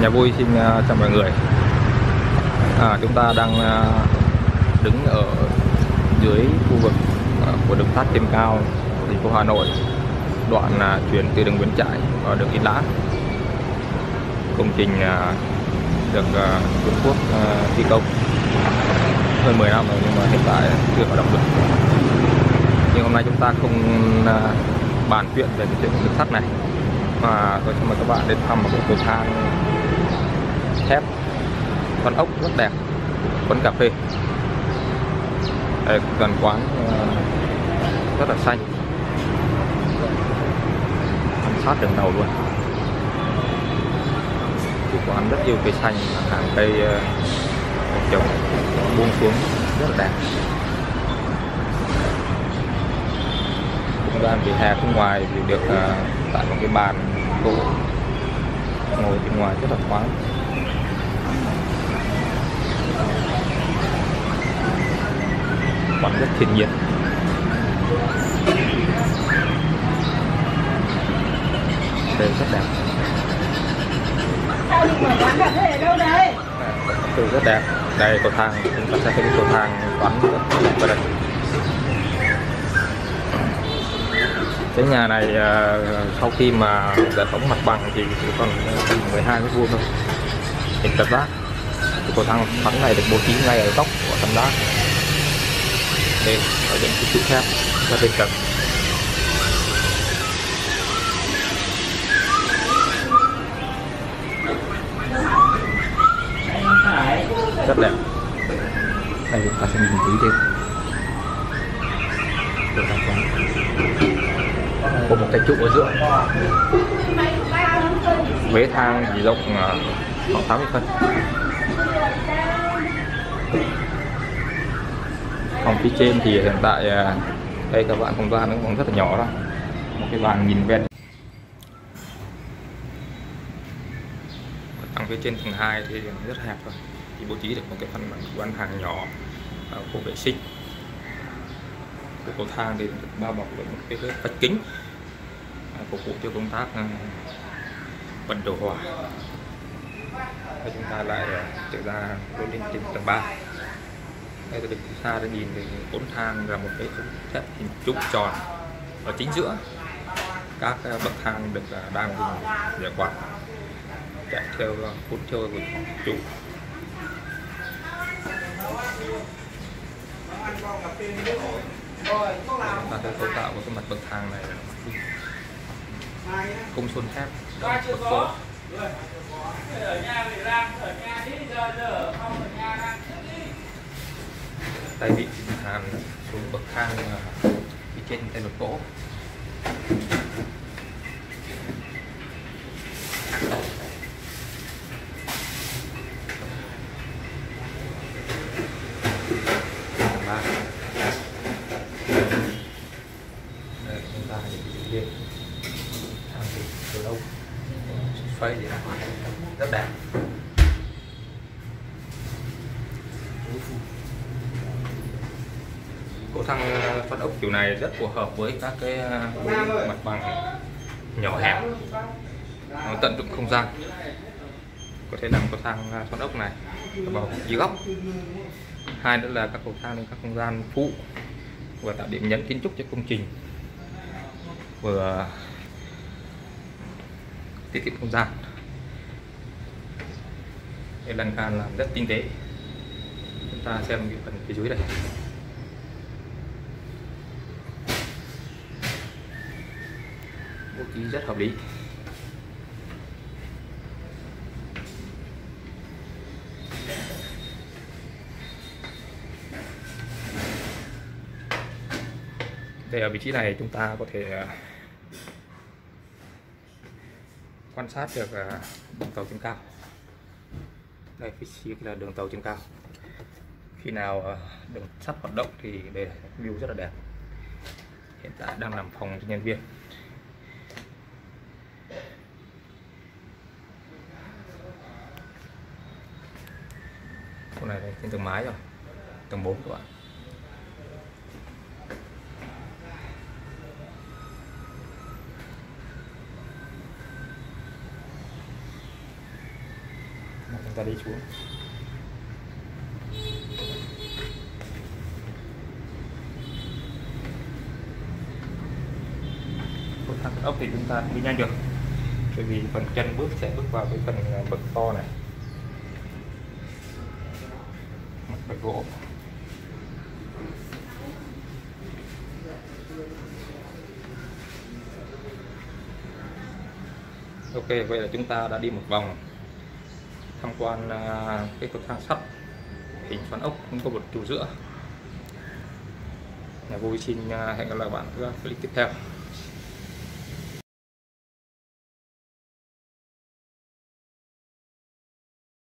Nhà vui xin à, chào mọi người. À, Chúng ta đang à, đứng ở dưới khu vực à, của đường sắt trên cao thành phố Hà Nội. Đoạn chuyển từ đường Nguyễn Trãi vào đường Yên Lãng Công trình được Trung Quốc thi công hơn 10 năm rồi nhưng mà hiện tại chưa hoạt động được nhưng hôm nay chúng ta không bàn chuyện về cái chuyện đường sắt này mà tôi xin mời các bạn đến thăm một cái cầu thang thép con ốc rất đẹp quán cà phê. Đây gần quán ờ, rất là xanh. Quan sát đường đầu luôn. Chủ quán rất yêu cây xanh hàng cây ờ, trồng buông xuống rất là đẹp. Không gian vỉa hè bên ngoài thì được ờ, uh, tại một cái bàn gỗ ngồi bên ngoài rất là thoáng. Quán rất thiên nhiên. Đây rất đẹp. Từ rất đẹp. Đây cầu thang. Chúng ta sẽ thấy cầu thang quán rất đẹp ở đây cái nhà này uh, sau khi mà giải phóng mặt bằng thì chỉ còn 12 mét vuông thôi. Hình tập đá cầu thang thắng này được bố trí ngay ở góc của tấm đá đây ở những cái trụ thép ra bên cạnh. Rất đẹp. Đây chúng ta sẽ nhìn kỹ thêm. Cầu thang quán có một cái trụ ở giữa. Vế thang thì rộng à, khoảng 80 phân. Phòng phía trên thì hiện tại à, đây các bạn không gian nó còn rất là nhỏ thôi một cái bàn nhìn ven. Tầng phía trên tầng 2 thì rất hẹp thôi thì bố trí được một cái phần bán hàng nhỏ khu vệ sinh. Của cầu thang thì được bao bọc bởi một cái vách kính à, phục vụ cho công tác à, vận đồ hỏa. Và chúng ta lại trở ra lên đến trên tầng 3 đây được xa ra nhìn thì bốn thang là một cái thép hình trụ tròn ở chính giữa. Các ờ, bậc thang được ờ, đang dùng để quạt. Chạy theo ờ, cuốn theo trụ chúng ta sẽ cấu tạo của cái mặt bậc thang này cung xuân thép bậc cổ tay vị hàn xuống bậc thang à, phía trên tay bậc gỗ xoay thì rất đẹp. Cầu thang ờ, phân ốc kiểu này rất phù hợp với các cái ờ, mặt bằng nhỏ hẹp, nó tận dụng không gian. Có thể làm cầu thang ờ, phân ốc này vào dưới góc. Hai nữa là các cầu thang lên các không gian phụ và tạo điểm nhấn kiến trúc cho công trình vừa tiết kiệm không gian. Cái lan can làm rất tinh tế. Chúng ta xem cái phần phía dưới đây. Bố trí rất hợp lý. Đây ở vị trí này chúng ta có thể à, quan sát được à, đường tàu trên cao. Đây, phía trí là đường tàu trên cao. Khi nào à, đường sắp hoạt động thì đây view rất là đẹp. Hiện tại đang làm phòng cho nhân viên. Con trên tầng mái rồi. Tầng 4 các bạn. Chúng ta đi xuống. Thang ốc thì chúng ta đi nhanh được. Bởi vì phần chân bước sẽ bước vào cái phần à, bậc to này. Mặt gỗ ok, vậy là chúng ta đã đi một vòng tham quan à, cái cầu thang sắt, hình xoắn ốc, không có một trụ giữa. Nhà vui xin à, hẹn gặp lại bạn ở các clip tiếp theo.